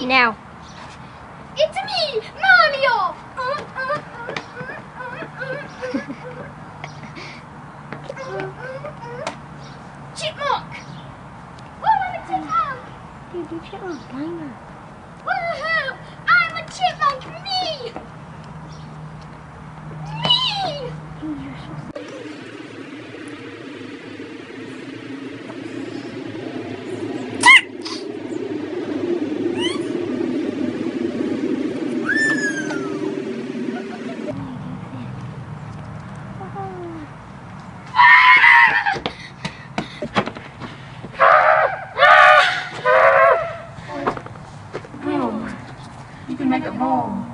Now. It's me, Mario! Chipmunk! Oh, I'm a chipmunk! Dude, you chipmunk, blinder. You can make it home.